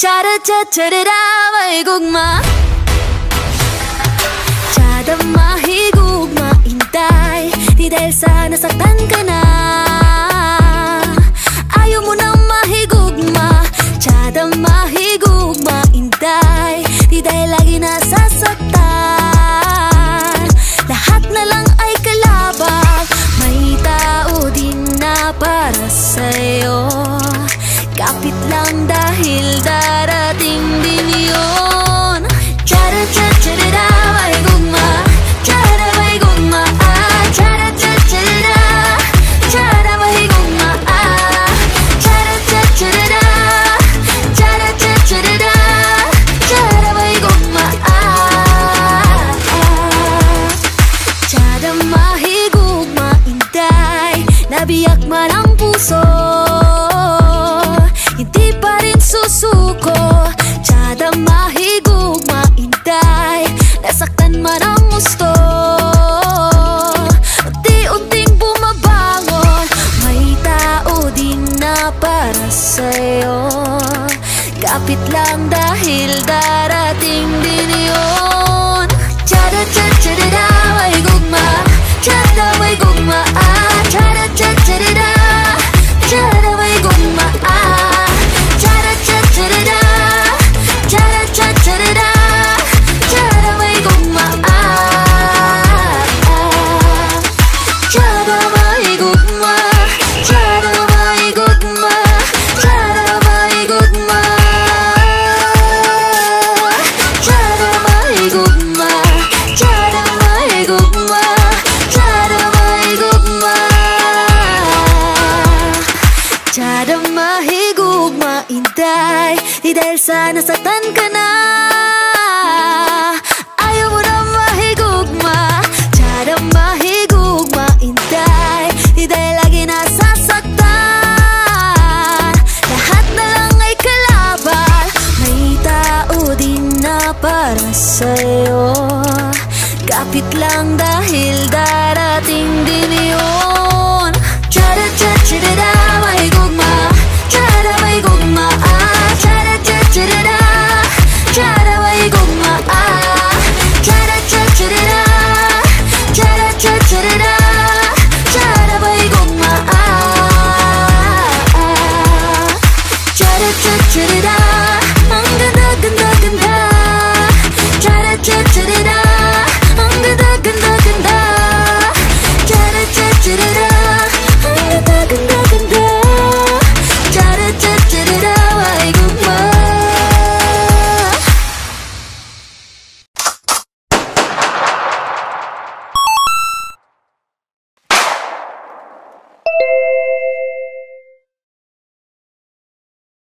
May gugma Tsada mahigugma, intay Di dahil sa nasaktan ka na Ayaw mo nang mahigugma Tsada mahigugma, intay Di dahil lagi nasasaktan Lahat na lang ay kalabang May tao din na para sa'yo Kapit lang dahil darating man puso Hindi pa rin susuko. Tsada mahigugma intay Nasaktan man ang gusto. Unti-unting bumabangon May tao din na para sa'yo. Kapit lang dahil darating Chara mahigugma Inday Di dahil sa nasaktan ka Ayaw mo na mahigugma Chara mahigugma Inday Di dahil lagi Lahat na lang May tao din na para sa'yo. Kapit lang dahil Trinidad